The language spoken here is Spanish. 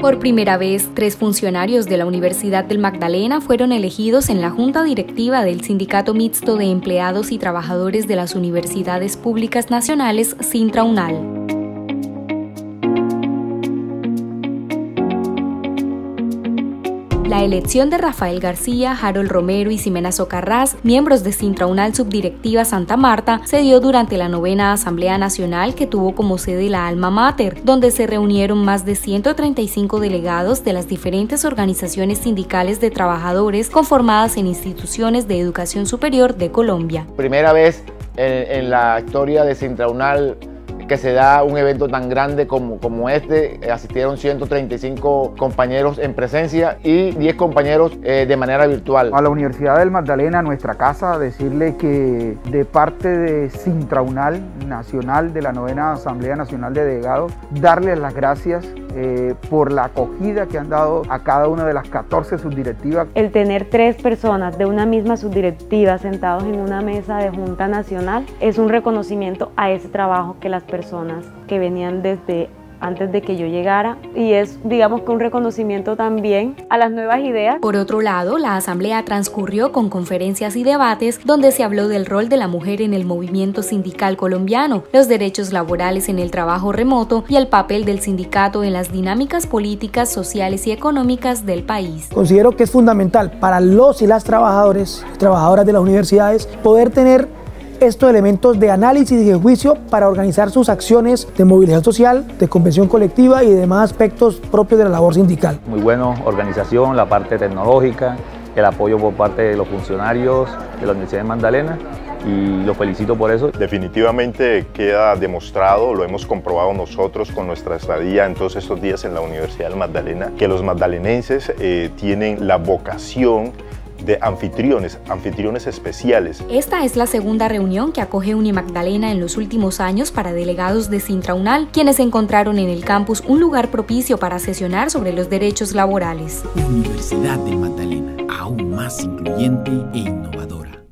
Por primera vez, tres funcionarios de la Universidad del Magdalena fueron elegidos en la Junta Directiva del Sindicato Mixto de Empleados y Trabajadores de las Universidades Públicas Nacionales, Sintraunal. La elección de Rafael García, Harold Romero y Ximena Socarrás, miembros de Sintraunal Subdirectiva Santa Marta, se dio durante la novena Asamblea Nacional que tuvo como sede la Alma Mater, donde se reunieron más de 135 delegados de las diferentes organizaciones sindicales de trabajadores conformadas en instituciones de educación superior de Colombia. Primera vez en, en la historia de Sintraunal que se da un evento tan grande como, como este. Asistieron 135 compañeros en presencia y 10 compañeros eh, de manera virtual. A la Universidad del Magdalena, nuestra casa, decirle que de parte de Sintraunal Nacional, de la novena Asamblea Nacional de Delegados, darles las gracias eh, por la acogida que han dado a cada una de las 14 subdirectivas. El tener tres personas de una misma subdirectiva sentados en una mesa de Junta Nacional es un reconocimiento a ese trabajo que las personas que venían desde antes de que yo llegara y es digamos que un reconocimiento también a las nuevas ideas. Por otro lado, la asamblea transcurrió con conferencias y debates donde se habló del rol de la mujer en el movimiento sindical colombiano, los derechos laborales en el trabajo remoto y el papel del sindicato en las dinámicas políticas, sociales y económicas del país. Considero que es fundamental para los y las trabajadores, trabajadoras de las universidades, poder tener estos elementos de análisis y de juicio para organizar sus acciones de movilización social, de convención colectiva y demás aspectos propios de la labor sindical. Muy bueno, organización, la parte tecnológica, el apoyo por parte de los funcionarios de la Universidad de Magdalena y lo felicito por eso. Definitivamente queda demostrado, lo hemos comprobado nosotros con nuestra estadía en todos estos días en la Universidad de Magdalena, que los magdalenenses eh, tienen la vocación de anfitriones, anfitriones especiales. Esta es la segunda reunión que acoge Unimagdalena en los últimos años para delegados de Sintraunal, quienes encontraron en el campus un lugar propicio para sesionar sobre los derechos laborales. Universidad de Magdalena, aún más incluyente e innovadora.